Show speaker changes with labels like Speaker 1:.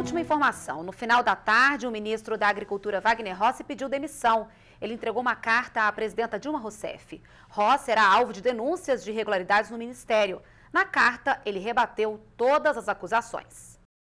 Speaker 1: última informação. No final da tarde, o ministro da Agricultura, Wagner Rossi, pediu demissão. Ele entregou uma carta à presidenta Dilma Rousseff. Rossi era alvo de denúncias de irregularidades no ministério. Na carta, ele rebateu todas as acusações.